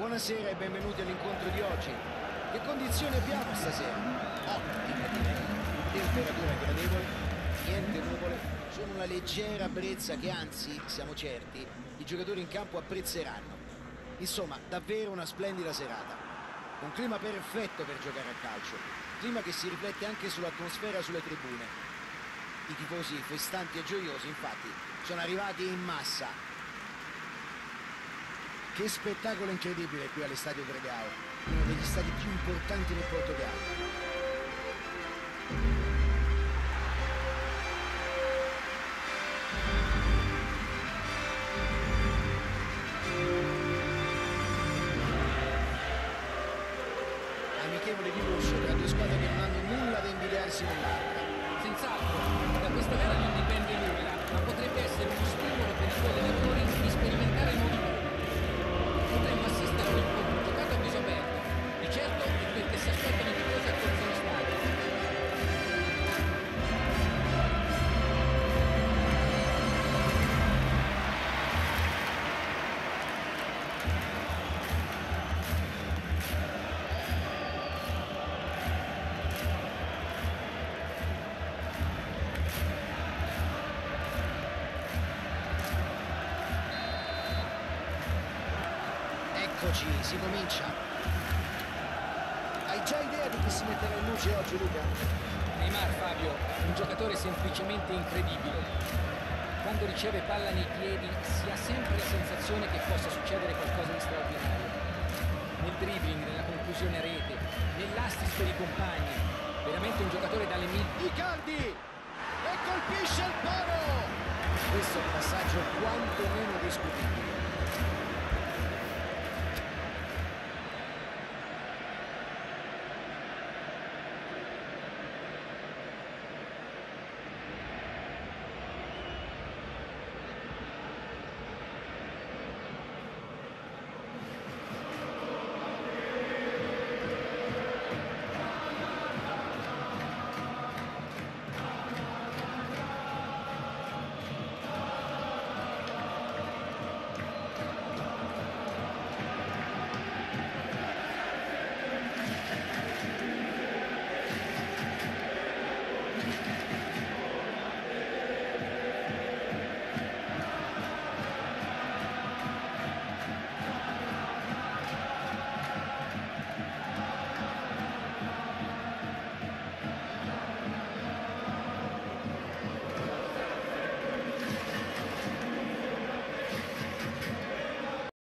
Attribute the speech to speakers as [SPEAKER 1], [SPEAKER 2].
[SPEAKER 1] Buonasera e benvenuti all'incontro di oggi. Che condizioni abbiamo stasera? Ottime direi. Temperatura gradevole, niente nuvole, solo una leggera brezza che anzi, siamo certi, i giocatori in campo apprezzeranno. Insomma, davvero una splendida serata. Un clima perfetto per giocare a calcio, clima che si riflette anche sull'atmosfera sulle tribune. I tifosi festanti e gioiosi, infatti, sono arrivati in massa. Che spettacolo incredibile qui all'Estadio Dragao, uno degli stadi più importanti del Portogallo. Amichevole di lusso tra due squadre che non hanno nulla da invidiarsi nell'altra.
[SPEAKER 2] Senz'altro,
[SPEAKER 1] Eccoci, si comincia. Hai già idea di chi si metterà in luce oggi, Luca?
[SPEAKER 2] Neymar Fabio, un giocatore semplicemente incredibile. Quando riceve palla nei piedi si ha sempre la sensazione che possa succedere qualcosa di straordinario. Nel dribbling, nella conclusione a rete, nell'assist per i compagni. Veramente un giocatore dalle mille.
[SPEAKER 1] Icardi! E colpisce il palo! Questo è un passaggio quantomeno discutibile.